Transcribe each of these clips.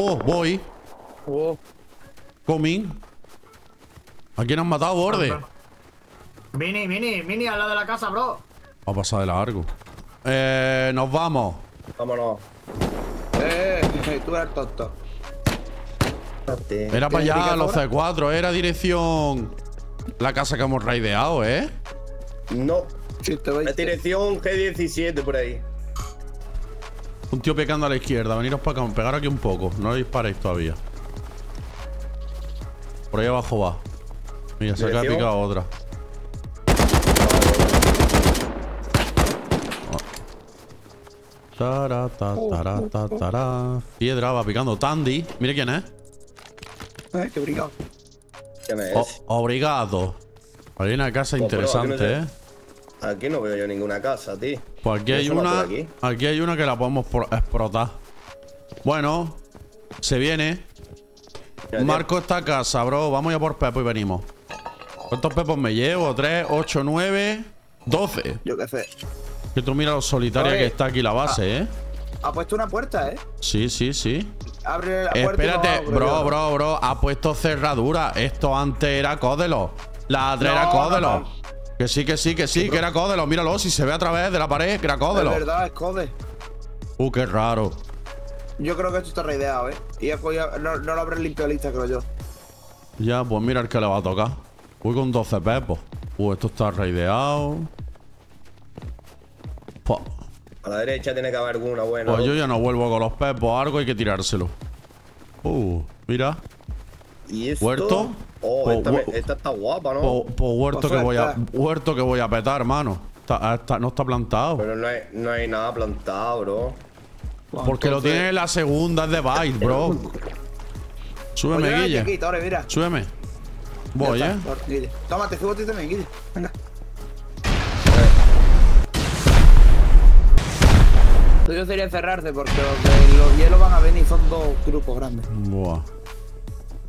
Oh, voy. Oh, Coming. ¿A quién han matado, borde? Mini, mini, mini al lado de la casa, bro. Va a pasar de largo. Eh, nos vamos. Vámonos. Eh, eh, tú eres tonto. Era para ¿Tienes allá, los picadora? C4. Era dirección. La casa que hemos raideado, ¿eh? No. La dirección G17 por ahí. Un tío pecando a la izquierda. Veniros para acá. Pegar aquí un poco. No le disparéis todavía. Por ahí abajo va. Mira, se acaba picar otra. Tara, ta, tara, ta, tara. Piedra va picando Tandy. Mire quién es. Eh, qué brigado. ¿Quién es? O- obrigado. Hay una casa Pues, no interesante, sé. ¿eh? Aquí no veo yo ninguna casa, tío. Pues aquí hay una. aquí. Aquí hay una que la podemos explotar. Bueno, se viene. Marco esta casa, bro. Vamos ya por Pepo y venimos. ¿Cuántos pepos me llevo? 3, 8, 9, 12. Yo qué sé. Que tú mira lo solitaria Oye. que está aquí la base, ¿eh? Ha puesto una puerta, eh. Sí, sí, sí. Abre la puerta. y Espérate, abro bro, bro, bro. Ha puesto cerradura. Esto antes era Códelo. La otra No, era no, Códelo. no. Que sí, que sí, que sí, que era Códelo. Míralo, si se ve a través de la pared, que era Es Códelo. verdad, es code. Uh, qué raro. Yo creo que esto está raideado, eh. Y ya, pues, ya- no, no lo habré limpiado lista, creo yo. Ya, pues mira el que le va a tocar. Voy con 12 pepos. Uh, esto está raideado. Pues, A la derecha tiene que haber alguna buena. pues ¿no? yo ya no vuelvo con los pepos. Algo hay que tirárselo. Uh, mira. ¿Y esto? ¿Huerto? Oh, esta, me- hu- esta está guapa, ¿no? Pues huerto que voy a. Huerto que voy a petar, hermano. Está- está- no está plantado. Pero no hay, no hay nada plantado, bro. Porque lo tiene en la segunda, es de Byte, bro. Súbeme, Oye, Guille. aquí, ahora, mira. Súbeme. Voy, eh. Guille. Tómate, subo a ti también, Guille. Venga. Yo sería encerrarte porque los de los hielos van a venir, son dos grupos grandes. Buah.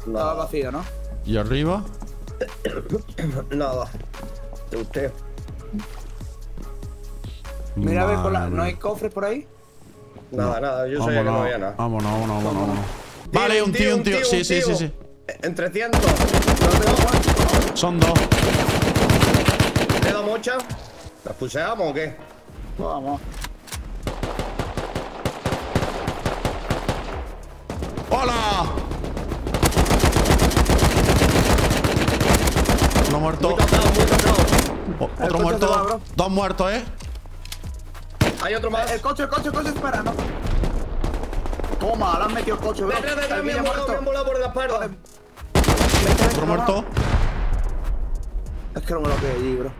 Estaba Nada. vacío, ¿no? ¿Y arriba? Nada. De usted. Mira a ver, por la- Madre ¿no hay cofres por ahí? Nada, nada. Yo sabía que no había nada. vámonos, vámonos, vámonos, vámonos. Tío, Vale, un tío, un tío. Sí, un sí, sí, sí. En 300. Son dos. ¿Le da mocha? ¿Las puseamos o qué? Vamos. ¡Hola! Uno muerto. Muy tocado, muy tocado. O- El otro muerto. va. Dos muertos, ¿eh? Hay otro más. El coche, el coche, el coche, espera, no. Toma, le han metido el coche, bro. Me han volado, me han muerto. volado por la espalda. Otro muerto. Es que no me lo allí, bro.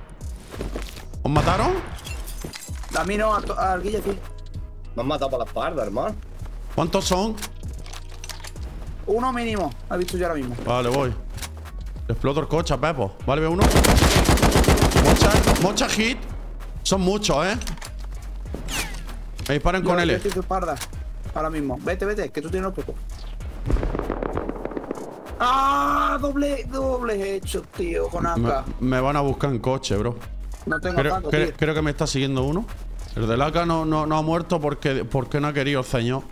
¿Os mataron? A mí no, al Guille sí. Me han matado por la espalda, hermano. ¿Cuántos son? Uno mínimo, he visto yo ahora mismo. Vale, voy. Exploto el coche Pepo. Vale, ve uno. Mocha, mocha hit. Son muchos, ¿eh? Me disparan con L. estoy su espalda. Ahora mismo. Vete, vete, que tú tienes los pocos. ¡Ah! Doble, doble hecho, tío, con AK. me van a buscar en coche, bro. No tengo Creo, taco, cre- tío. creo que me está siguiendo uno. El del AK no, no, no ha muerto porque, porque no ha querido el señor.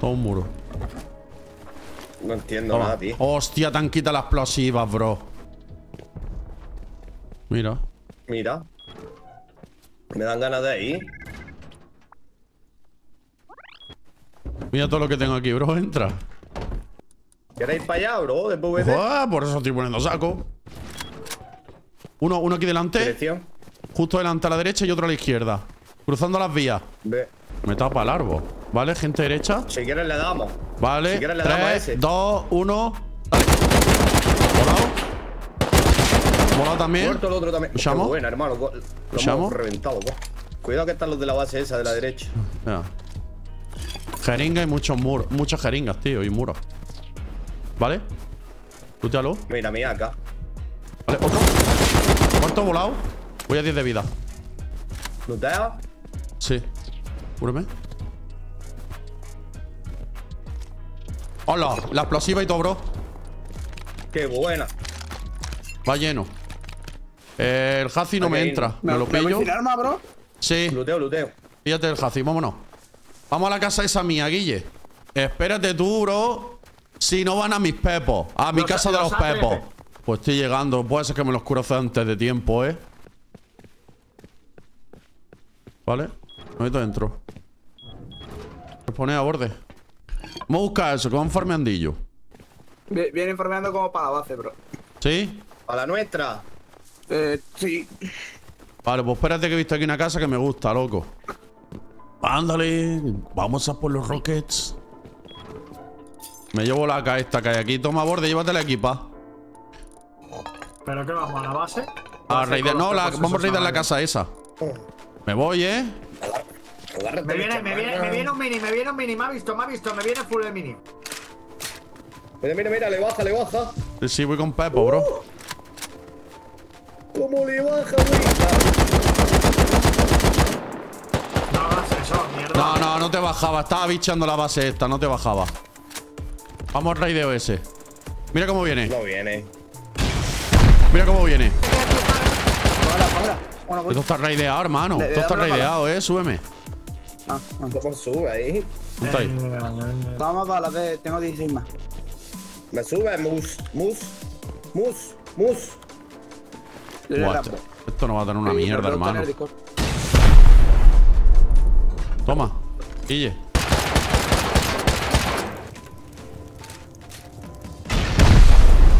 Todo un muro. No entiendo nada, tío. Hostia, te han quitado las explosivas, bro. Mira. Mira. Me dan ganas de ir. Mira todo lo que tengo aquí, bro. Entra. ¿Queréis para allá, bro? Después vete. Ah, por eso estoy poniendo saco. Uno, uno aquí delante. Dirección. Justo delante a la derecha y otro a la izquierda. Cruzando las vías. Ve. Me tapa el árbol. ¿Vale? Gente derecha. Si quieres le damos. Vale. Si quieres le damos a 3, ese. 2, 1. Dale. Volado. Volado también. Muerto el otro también. Buena, hermano. Lo ¿Llamo? hemos reventado, po. Cuidado que están los de la base esa de la derecha. Jeringa y muchos muros. Muchas jeringas, tío, y muros. ¿Vale? Lútealo. Mira, mira acá. Vale, otro. ¿Cuánto volado? Voy a 10 de vida. ¿Lutea? Sí. Cúreme. Hola, la explosiva y todo, bro. Qué buena. Va lleno. El Hazi no me entra. ¿Me lo voy pillo? sin arma, bro? Sí. Luteo, luteo. Fíjate el Hazi, vámonos. Vamos a la casa esa mía, Guille. Espérate tú, bro. Si no van a mis pepos. A mi Los- casa de los los pepos. Pues estoy llegando. Puede ser que me los cruce antes de tiempo, ¿eh? Vale. Me meto dentro. Me pone a borde. Vamos a buscar eso, que va un farmeandillo. Vi- Viene informando como para la base, bro. ¿Sí? A la nuestra. Eh, sí. Vale, pues espérate que he visto aquí una casa que me gusta, loco. Ándale, vamos a por los rockets. Me llevo la K esta que hay aquí. Toma borde, llévate la equipa. ¿Pero qué vamos? ¿A la base? A raidar, no, la- vamos a raidar la sabe. casa esa. Me voy, ¿eh? Agárrate, Me viene, me viene, me viene un mini, me viene un mini, me ha visto, me ha visto, me viene full de mini. Mira, mira, mira, le baja, le baja. Sí, voy con Pepo, bro. ¿Cómo le baja, güey? No hagas eso, mierda. No, no, no te bajaba. Estaba bichando la base esta, no te bajaba. Vamos al raideo ese. Mira cómo viene. No viene. Mira cómo viene. Fuera, fuera. Bueno. Esto está raideado, hermano. Le- le Esto está raideado, eh. Súbeme. Ah, ah. ¿Cómo sube ahí? ¿Dónde está ahí? Eh, Vamos para la de. Tengo 16 más. Me sube, mus, mus, mus, mus. Buah, esto, esto no va a tener una Sí, mierda, hermano. Toma. Guille.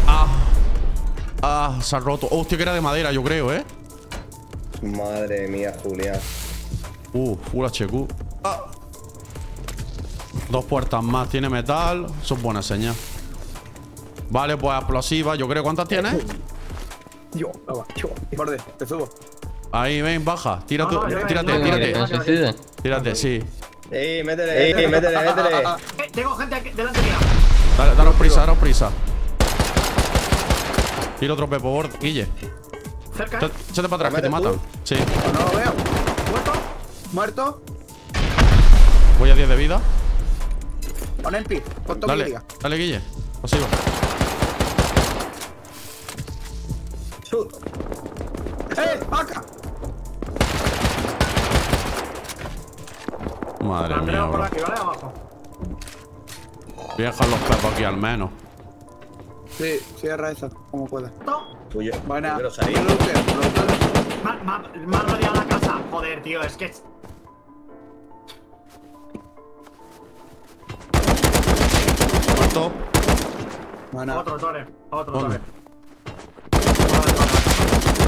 Ah. Ah, se ha roto. Hostia, que era de madera, yo creo, ¿eh? Madre mía, Julia. Uh, full HQ. Ah. Dos puertas más. Tiene metal. Eso es buena señal. Vale, pues explosiva. Yo creo. ¿Cuántas tienes? Yo, va, yo. Borde, te subo. Ahí, ven, baja. Tira tírate, tírate. Tírate, sí. Ey, métele, ey, métele, métele. Eh, tengo gente aquí delante mía. Dale, daros prisa, daros prisa. Tira otro pepo. Guille. Cerca, Ch- ¿eh? Échate para atrás, que te ¿Lo metes matan. Sí. No lo veo. ¿Muerto? Muerto. Voy a 10 de vida. Pon el pi. Ponto Dale, crítica. dale, Guille. Pasivo. Chut. ¡Eh! ¡Vaca! Madre mía, bro. aquí, ¿vale? Abajo. Voy a dejar los pepos aquí al menos. Sí, cierra esa, como pueda. Tuyo. Buena. Ha rodeado la casa. Joder, tío, es que. Otro tore, otro ¿Dónde? tore.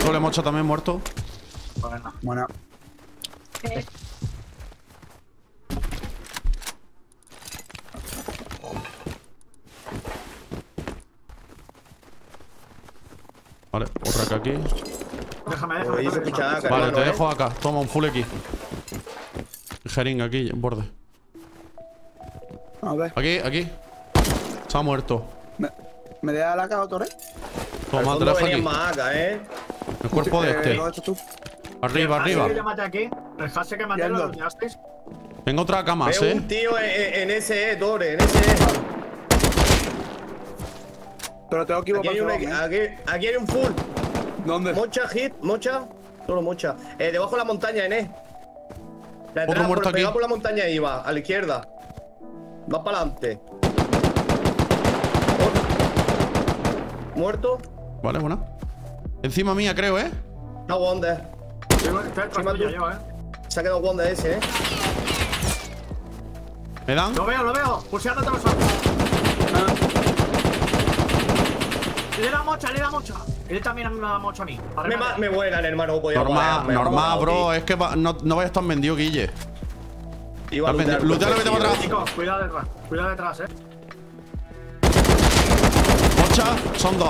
Doble mocha también muerto. Bueno. Buena. Vale, otra que aquí. Déjame, déjame. Vale, te ¿eh? dejo acá. Toma un full X. Jeringa aquí, en borde. A ver. Aquí, aquí. Se ha muerto. ¿Me, deja la cara, Torre? Al Toma, venían aquí. más acá, ¿eh? El cuerpo de Eh, este. Arriba, arriba. que aquí. Que maté lo. Tengo otra cama, ¿eh? un tío en, en- eh, Tore, en ese. eh. Pero tengo que ir Aquí hay, aquí, aquí hay un full. ¿eh? ¿Dónde? Mocha, hit, mocha. Solo mocha. Eh, debajo de la montaña, Ené. La Otro entrada muerto por, aquí. pegado por la montaña ahí va, a la izquierda. Va para adelante. Muerto. Vale, buena. Encima mía, creo, ¿eh? No Wonder. Detrás yo, eh. Se ha quedado Wonder ese, eh. ¿Me dan? Lo veo, lo veo. Pulseándote los ojos. Le da mocha, le da mocha. Él también me da mocha a mí. Me, me vuelan, hermano. Podía Normal, normal, bro. Es que va- no, no vayas tan vendido, Guille. Lootealo, vete para atrás. Chicos, cuidado detrás. Cuidado detrás, eh. Son dos.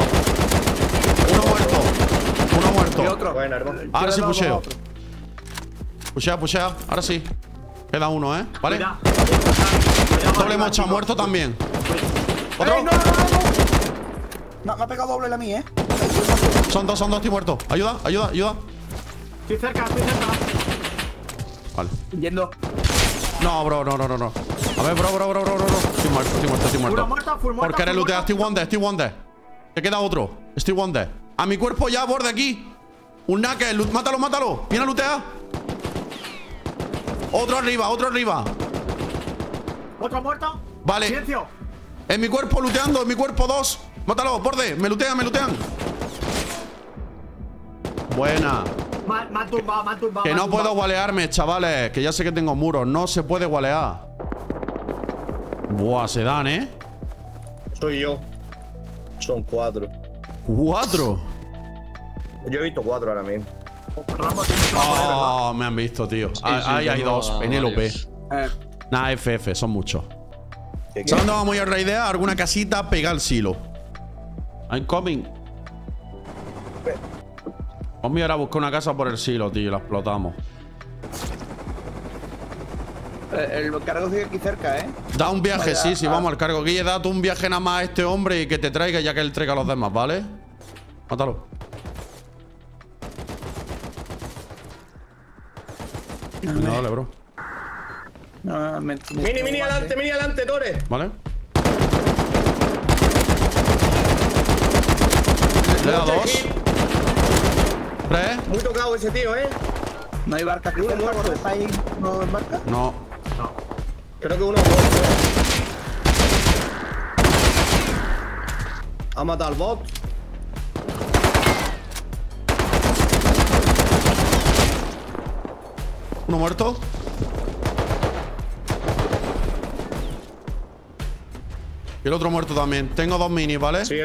Uno muerto. Uno Y muerto. otro. Bueno, hermano. Ahora sí pusheo. Pushea, pushea. Ahora sí. Queda uno, ¿eh? ¿Vale? Doble mocha, muerto también. ¡Eh, Otro. no, no, no, no! Me, me ha pegado doble la mía, ¿eh? Son dos, son dos, estoy muerto. Ayuda, ayuda, ayuda. Estoy cerca, estoy cerca. Vale. Yendo. No, bro, no, no, no, no. A ver, bro, bro, bro, bro, bro. bro. Estoy muerto, estoy muerto, estoy muerto. Full muerto, full muerto, Porque eres full looteado, muerto. estoy estoy wonder. Te queda otro. Estoy wonder. A mi cuerpo ya, borde aquí. Un knuckle. Mátalo, mátalo. Viene a lootear. Otro arriba, otro arriba. ¿Otro muerto? Vale. Silencio. En mi cuerpo, looteando. En mi cuerpo, dos. Mátalo, borde. Me lootean, me lootean. Buena. Me, me han tumbado, me han tumbado. Que no puedo gualearme, chavales. Que ya sé que tengo muros. No se puede gualear. Buah, se dan, ¿eh? Soy yo. Son cuatro. Cuatro. Yo he visto cuatro ahora mismo. Oh, me han visto, tío. Ah, sí, Ahí hay dos. a Penélope. Eh, Nah, FF, son muchos. ¿Qué ¿Sabes dónde vamos a ir a idea? Alguna casita, pega el silo. I'm coming. Vamos a ir a buscar una casa por el silo, tío, y la explotamos. Eh, el cargo sigue aquí cerca, ¿eh? Da un viaje, sí, sí, ah. vamos al cargo. Guille, da tú un viaje nada más a este hombre y que te traiga ya que él traiga a los demás, ¿vale? Mátalo. No, dale, bro. No, me, me- Mini, mini adelante, mini adelante, Tore. ¿Vale? Le da dos. Tres. Muy tocado ese tío, ¿eh? No hay barca aquí Uno cerca, muerto. ¿por ahí no hay barca? No. Creo que uno ha muerto. Ha matado al bot. Uno muerto. Y el otro muerto también. Tengo dos minis, ¿vale? Sí,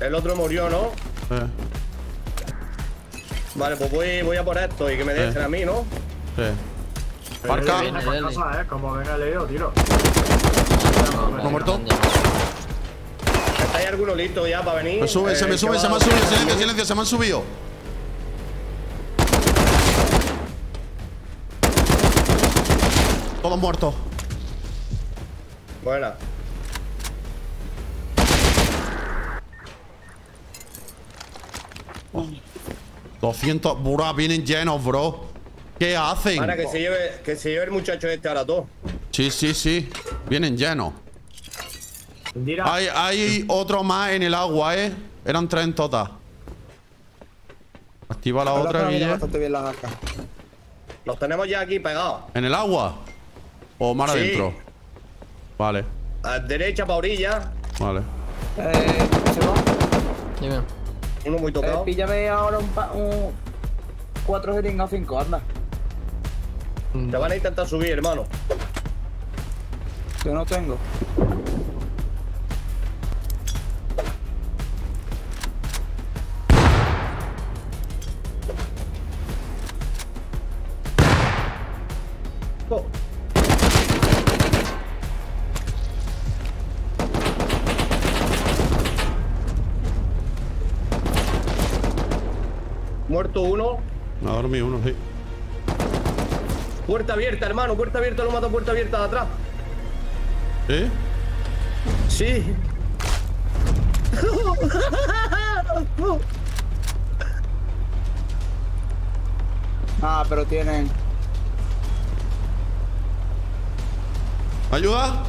el, otro murió, ¿no? Eh, Vale, pues voy, voy a por esto y que me dejen a mí, ¿no? sí. Pero Marca. viene pa' casa, eh. Como venga el lío, tiro. ¿No muerto? ¿Hay alguno listo ya para venir? Me sube, Eh, se me que sube, va- se me ha subido. Silencio, silencio, se me han subido. Todos muertos. Buena. Oh. 200. Bro, vienen llenos, bro. ¿Qué hacen? Para que se lleve, que se lleve el muchacho este ahora todo. Sí, sí, sí. Vienen llenos. Hay, hay otro más en el agua, ¿eh? Eran tres en total. Activa la La otra, mira Guille. bastante bien la barca. Los tenemos ya aquí pegados. ¿En el agua? ¿O mar Sí. adentro? Vale, A derecha para orilla. vale. Eh, se va. Dime. Uno muy Eh, tocado. píllame ahora un, pa- un cuatro jeringas o cinco, anda. Te van a intentar subir, hermano. Yo no tengo. Hermano. Puerta abierta, lo mato puerta abierta de atrás. ¿Sí? Sí. Ah, pero tienen. ¿Ayuda?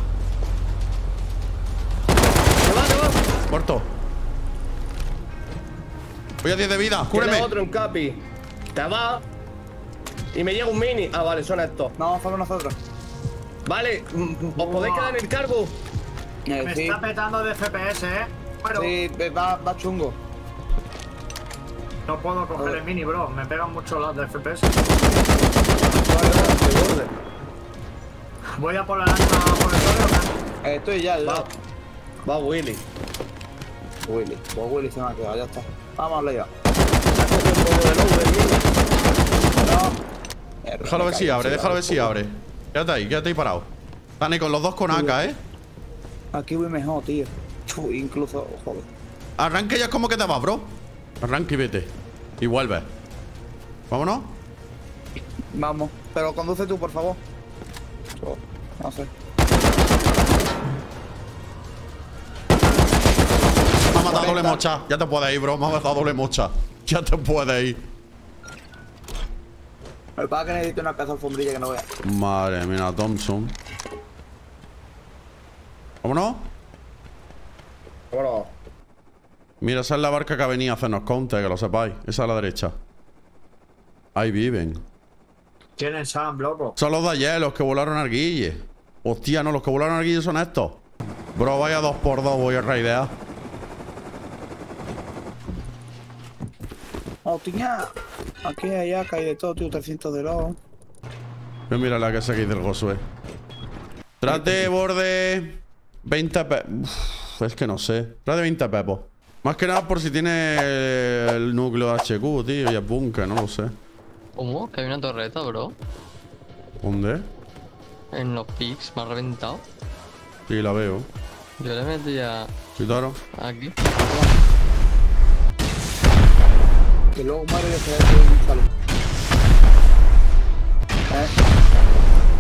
Se va, se va. Muerto. Voy a 10 de vida, Tiene cúreme. otro en capi. Te va. Y me llega un mini. Ah, vale, son estos. No, solo nosotros. Vale, mm, ¿os podéis quedar en el cargo? Eh, Me sí, está petando de FPS, eh. Bueno, sí, va, va chungo. no puedo coger el mini, bro. Me pegan mucho las de FPS. Voy a por la lanza por el suelo. Eh, estoy ya, Va, ya. va Willy. Willy. Pues Willy se me ha quedado, ya está. Vamos a hablar ya. Ha cogido un poco de luz del mini. No. Eh, Déjalo ver si abre, déjalo ver si abre. Quédate ahí, quédate ahí parado. Dani, con los dos con AK, ¿eh? Aquí voy mejor, tío. Chu, incluso, joder. Arranque ya es como que te vas, bro. Arranque y vete. Y vuelve. ¿Vámonos? Vamos. Pero conduce tú, por favor. Yo, no sé. Me ha matado doble mocha. Ya te puedes ir, bro. Me ha matado doble mocha. Ya te puedes ir. Me pasa que necesito una casa de alfombrilla que no vea. Madre mía, Thompson. ¿Vámonos? Bueno, Mira, esa es la barca que ha venido a hacernos counter, que lo sepáis. Esa a la derecha. Ahí viven. Tienen Sam, loco. Son los de ayer, los que volaron al guille. Hostia, no, los que volaron al guille son estos. Bro, vaya dos por dos, voy a raidear. Hostia. Aquí, allá, cae de todo, tío. 300 de los. Pues mira la que se del Josué. Trate borde 20 pepos. Es que no sé. Trate 20 pepos. Más que nada por si tiene el núcleo HQ, tío, y el búnker, no lo sé. ¿Cómo? Que hay una torreta, bro. ¿Dónde? En los pics, me ha reventado. Sí, la veo. Yo le metía Sí, claro. aquí. Que luego muere de se ve un palo. Eh.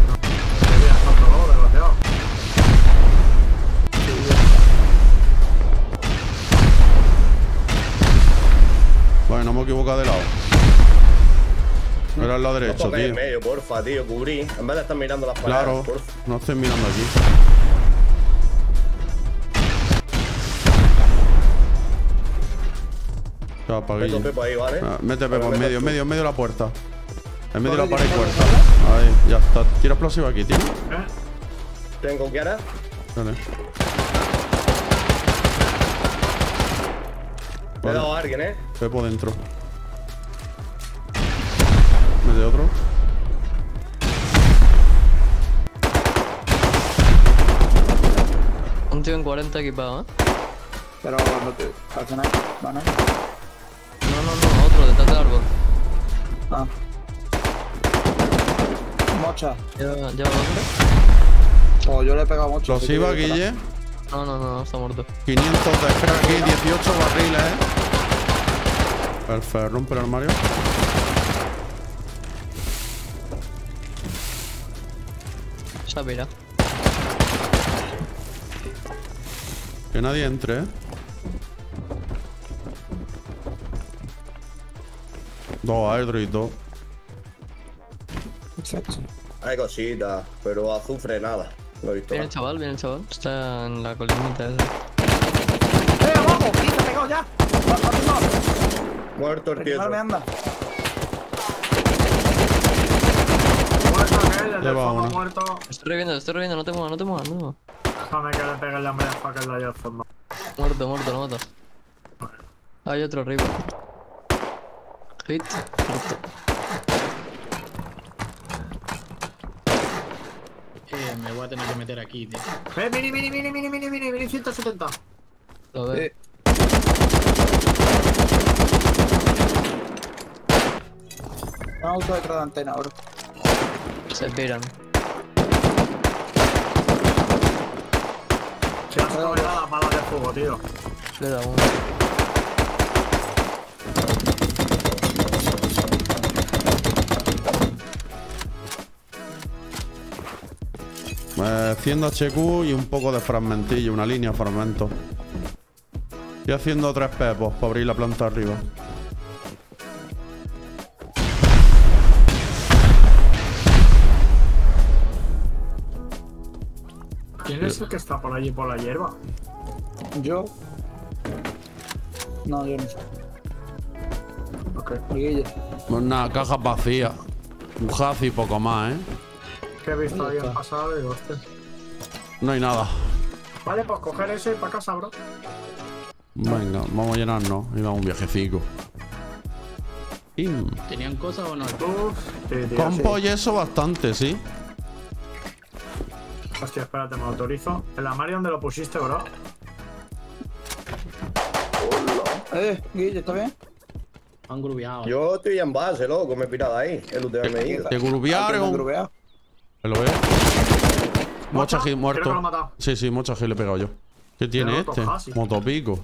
Vale, no me he equivocado de lado. Era al lado No derecho, en tío. medio, porfa, tío. Cubrí. En vez de estar mirando las paredes, Claro. porfa. No estés mirando aquí. Meto. Pepo ahí, ¿vale? Ah, mete Pepo en medio, en medio, en medio de la puerta. En medio de la pared y puerta. Ahí, ya está. Tira explosivo aquí, tío. ¿Eh? Tengo que ahora. Dale. Le he dado a alguien, ¿eh? Pepo dentro. Mete otro. Un tío en 40 equipado, ¿eh? pero no te. Al final, van a detrás del árbol. Ah. Mocha. ¿Lleva, lleva hombre? O yo le he pegado mucho. Explosiva, Guille. No, no, no, está muerto. 500 de crack aquí, 18 barriles, eh. Perfecto, rompe el armario. Se ha pirado. Que nadie entre, eh. Dos airdrop y dos. Exacto. Hay cositas, pero azufre nada. No he visto Viene el chaval, viene el chaval. Está en la colinita esa. ¡Eh, abajo! ¡Sí, te pegado ya! Muerto el tío. Anda. Lleva uno. muerto. Estoy reviendo, estoy reviendo, no te muevas, no te muevas, no. Déjame que le pegue el hambre para que de allá al fondo. Muerto, muerto, lo mato. Hay otro arriba. Hit. Eh, me voy a tener que meter aquí, tío. ¡Eh, mini, mini, mini, mini, mini, mini, mini, 170! Lo veo. Eh. Un auto detrás de antena, bro. Se piran. Se han sacado ya las balas de fuego, tío. Le da uno. 100 HQ y un poco de fragmentillo, una línea de fragmentos. Estoy haciendo tres pepos para abrir la planta arriba. ¿Quién es el que está por allí por la hierba? Yo. No, yo no sé. Ok. Guille. Una caja vacía. Un haz y poco más, ¿eh? Que he visto Ahí pasado y hostia. No hay nada. Vale, pues coger ese para casa, bro. Venga, vamos a llenarnos y vamos un viajecico. ¿Tenían cosas o no? Uf. Compo y eso bastante, sí. Hostia, espérate, me autorizo. ¿El armario donde lo pusiste, bro? Eh, Guille, ¿está bien? Han grubeado. Yo estoy en base, loco. Me he pirado ahí. El UTM ido. Que Ah, que me. ¿Lo ves? Mocha. Gil Creo muerto. que lo he matado. Sí, sí, Mocha Gil le he pegado yo. ¿Qué tiene Pero este? Motopico.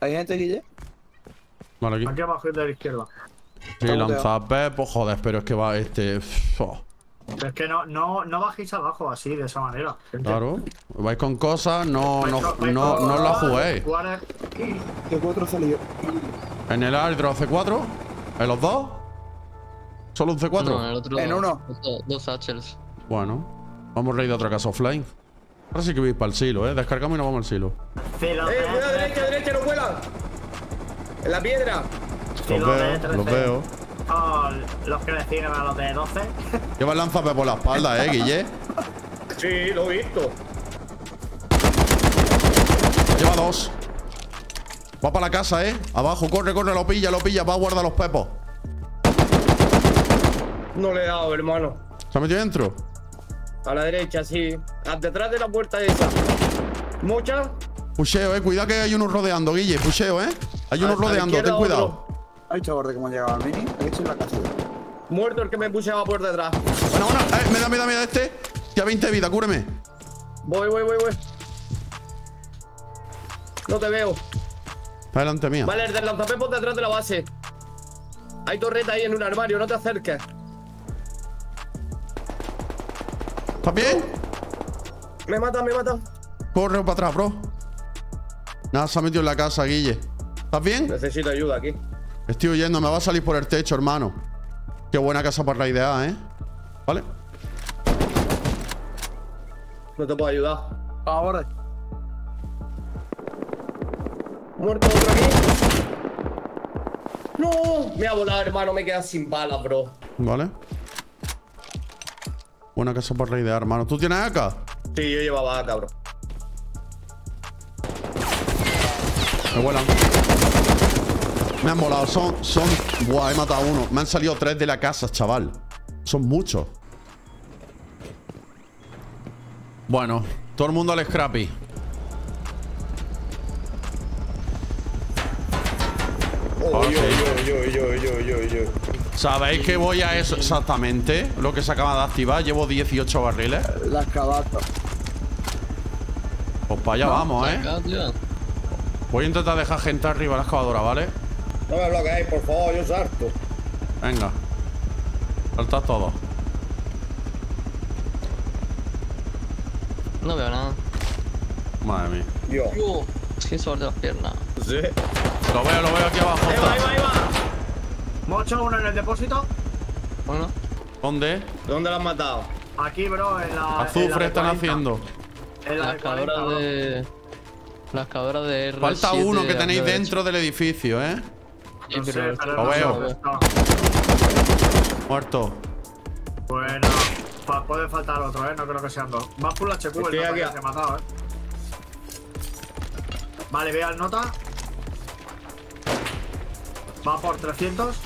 ¿Hay gente, Guille? Vale, aquí. Aquí abajo y de la izquierda. Sí, pues joder, pero es que va este. oh, Es que no, no, no bajéis abajo así, de esa manera. gente. claro. Vais con cosas, no, Vais no, con- no, con- no la juguéis. Jugar- ¿Qué cuatro salió? En el Airdrop C4, en los dos. ¿Solo un C4? No, en el otro. En uno. Dos, dos satchels. Bueno, vamos a ir de otra casa offline. Ahora sí que vais para el silo, eh. Descargamos y nos vamos al silo. ¡Eh, cuidado, derecha, derecha, no vuelan! En la piedra. Los veo, 13. los veo. los que le siguen a los de 12. Lleva lánzame por la espalda, eh, Guille. Sí, lo he visto. Lleva dos. Va para la casa, eh. Abajo, corre, corre, lo pilla, lo pilla. Va a guardar los pepos. No le he dado, hermano. ¿Se ha metido dentro? A la derecha, sí. Ah, Detrás de la puerta esa. Muchas. Pusheo, eh. Cuidado que hay unos rodeando, Guille. Pusheo, eh. Hay unos A- a la rodeando, ten cuidado. otro. Ha dicho borde cómo llegaba al mini. He hecho en la casa. Muerto el que me puseaba por detrás. Bueno, bueno, eh, me da, me da, me da este. Ya 20 de vida, cúreme. Voy, voy, voy, voy. No te veo. Está delante mía. Vale, el del lanzapepos detrás de la base. Hay torreta ahí en un armario, no te acerques. ¿Estás bien? Me mata, me mata. Corre para atrás, bro. Nada, se ha metido en la casa, Guille. ¿Estás bien? Necesito ayuda aquí. Estoy huyendo, me va a salir por el techo, hermano. Qué buena casa para raidear, ¿eh? ¿Vale? No te puedo ayudar. Ahora. Muerto otro aquí. No, me ha volado, hermano. Me quedas sin balas, bro. Vale. Buena casa para raidear, hermano. ¿Tú tienes acá? Sí, yo llevaba acá, bro. Me vuelan. Me han volado. Son, son... Buah, he matado a uno. Me han salido tres de la casa, chaval. Son muchos. Bueno, todo el mundo al scrappy. Uy, sí. uy, uy, uy, uy, uy, uy. ¿Sabéis que voy a eso exactamente? Lo que se acaba de activar. Llevo 18 barriles. La excavata. Pues para allá vamos, ¿eh? Tío. Voy a intentar dejar gente arriba de la excavadora, ¿vale? No me bloqueéis, por favor, yo salto. Venga. Saltad todos. No veo nada. Madre mía. Yo. Uh, es que las piernas. Sí. Lo veo, lo veo aquí abajo. Ahí va, ahí va, ahí va. Mocho, uno en el depósito. Bueno, ¿Dónde? ¿Dónde lo has matado? Aquí, bro, en la. en la Azufre están 40. haciendo. En la la de 40, excavadora bro. de. La excavadora de R7 Falta uno que tenéis dentro del edificio, ¿eh? No sé, Lo veo. Muerto. Bueno, puede faltar otro, ¿eh? No creo que sean dos. Va full HQ, Estoy el que se ha matado, ¿eh? Vale, veo al nota. Va por 300.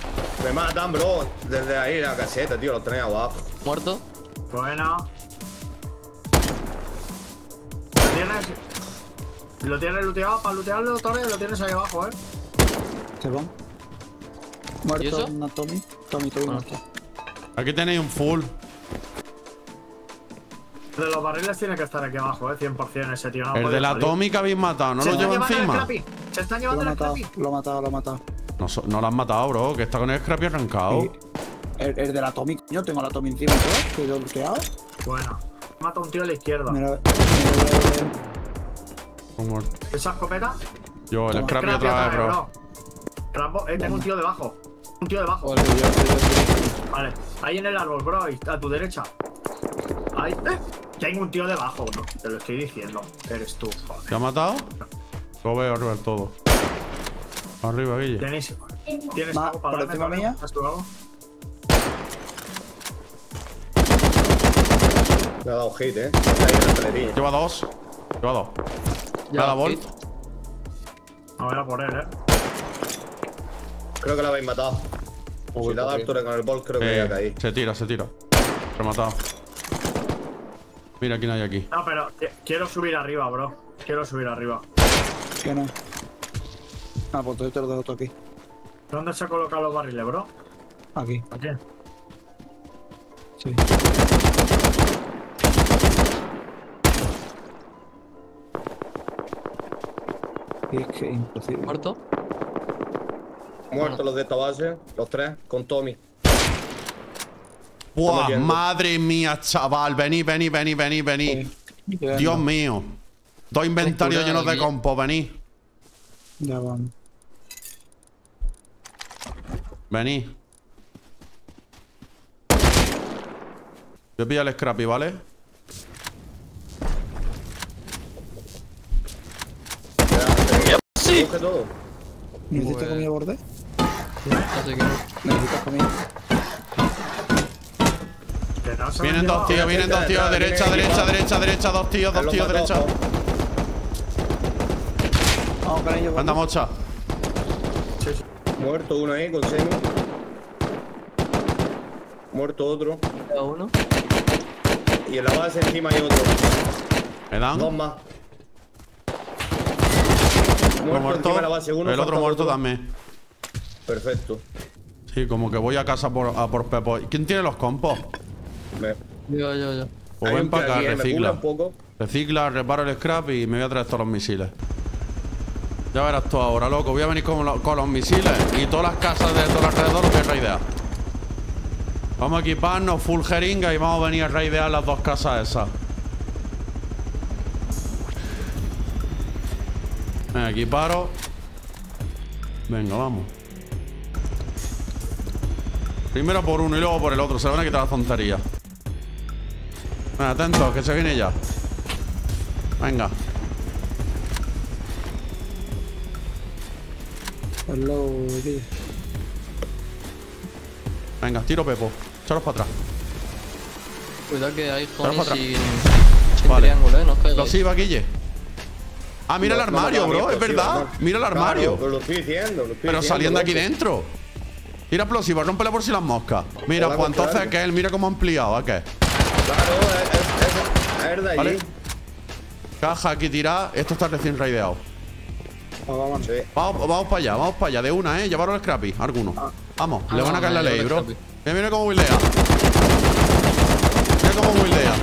Me matan, bro. Desde ahí la caseta, tío. Lo tenéis abajo. Muerto. Bueno. ¿Lo tienes? ¿Lo tienes looteado? Para lootearlo, Torre, lo tienes ahí abajo, ¿eh? Se van. ¿Y Muerto eso? una Tommy. Tommy, Tommy Bueno. muerto. Aquí tenéis un full. El de los barriles tiene que estar aquí abajo, ¿eh? 100% ese tío. No El de la salir. Tommy que habéis matado, ¿no Se lo llevo llevando el encima? Scrappy. Se están Lo llevando ha el matado, Scrappy. lo ha matado, lo ha matado. No, so- no lo has matado, bro. Que está con el scrappy arrancado. El, el de la Tommy, coño, tengo la Tommy encima todo, que he bloqueado. Bueno. Mata a un tío a la izquierda. Mira, mira, Como- ¿Esa escopeta? Yo, el scrappy otra vez, bro. Rambo, eh, tengo un tío debajo. Un tío debajo. Vale, Vale. Ahí en el árbol, bro. ahí, A tu derecha. Ahí. ¡Eh! Tengo un tío debajo, bro. Te lo estoy diciendo. Eres tú, joder. ¿Te ha matado? Lo veo arriba del todo. Arriba, Guille. ¿Tienes, ¿tienes Va, algo para por darme, encima mía. ¿Has algo? Me ha dado hit, eh. Ahí la. Lleva dos. Lleva dos. Ya, Nada, Volt. hit. A ver, a por él, eh. Creo que lo habéis matado. Si le ha dado altura con el bol, creo que Eh, ya caí. se tira, se tira. Rematado. Mira quién hay aquí. No, pero qui- quiero subir arriba, bro. Quiero subir arriba. que no. Ah, pues entonces te lo dejo todo aquí. ¿Dónde se colocan los barriles, bro? Aquí, Aquí. sí. Y es que es imposible. Muerto. Muertos los de esta base, los tres, con Tommy. ¡Buah! ¡Madre mía, chaval! Vení, vení, vení, vení, vení. Dios mío. Dos inventarios llenos de aquí. compo, vení. Ya vamos. Vení. Yo pillo el scrappy, ¿vale? Sí. Coge todo. ¿Necesitas comida borde? Así que. ¿Necesitas se Vienen dos tíos, vienen dos tíos. Derecha, derecha, derecha, derecha. Dos tíos, dos tíos, derecha. Vamos con ellos. Anda, vamos. mocha. Muerto uno ahí con semi. Muerto otro. Queda uno. Y en la base encima hay otro. ¿Me dan? Dos más. Muerto de la base. Uno El otro muerto también. Perfecto. Sí, como que voy a casa por, a por Pepo. ¿Quién tiene los compos? Me- Yo, yo, yo. Pues hay ven para acá, recicla. cura un poco. Recicla, reparo el scrap y me voy a traer todos los misiles. Ya verás tú ahora, loco. Voy a venir con, lo- los misiles y todas las casas de todo alrededor voy a raidear. Vamos a equiparnos full jeringa y vamos a venir a raidear las dos casas esas. Venga, equiparo. Venga, vamos. Primero por uno y luego por el otro. Se van a quitar las tonterías. Venga, atentos, que se viene ya. Venga. Venga, tiro Pepo. Echaros para atrás. Cuidado que hay sin, sin Vale. triángulo, ¿eh? No os Lo caigáis. sí, Guille. Ah, mira el No, armario, no, bro. Es verdad. no. Mira el Claro, armario. pero lo estoy diciendo. lo estoy Pero diciendo, saliendo aquí dentro. Tira explosivo, rómpele por si las moscas. Mira, pues entonces contrario. que él, mira cómo ha ampliado, ¿a qué? Claro, es, es, es, es de allí. Vale. Caja aquí tirada. Esto está recién raideado. Vamos, vamos. Sí. Vamos, vamos para allá, vamos para allá. De una, ¿eh? Llevaros el scrappy, alguno. Vamos, Ah, le van a no, caer la ley, bro. Mira, mira cómo wildea. Mira cómo wildea.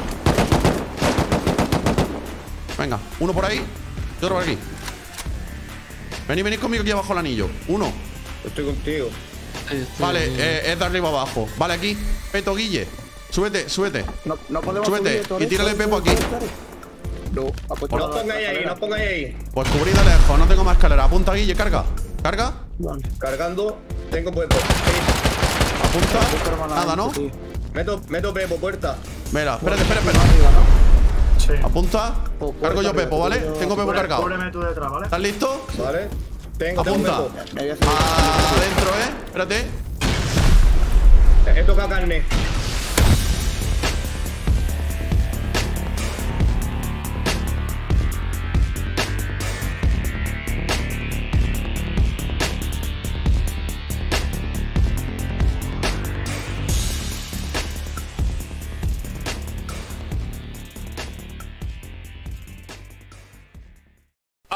Venga, uno por ahí y otro por aquí. Venid, venid conmigo aquí abajo el anillo. Uno. Estoy contigo. Vale, eh, es de arriba abajo. Vale, aquí. Peto, Guille. Súbete, súbete. No, no podemos Súbete subir, y tírale Pepo aquí. No, apuesta No pongáis ahí, no pongáis ahí. Pues cubrí de lejos, no tengo más escalera. Apunta, Guille, carga. Carga. Vale. Cargando. Tengo puesto. Sí. Apunta. Nada, ¿no? sí. Meto, meto Pepo, puerta. Mira, espérate, espérate, espérate. Arriba, ¿no? Sí. Apunta. Pues Cargo yo Pepo, ¿vale? Tengo Pepo cargado. Cúbreme tú detrás, ¿vale? ¿Estás listo? ¿Vale? Tengo, Apunta. tengo Me voy a hacer- Adentro, ¿eh? Espérate. Pepo. He tocado carne.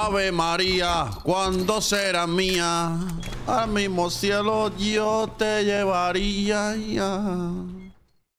Ave María, ¿cuándo será mía? Al mismo cielo yo te llevaría. ya.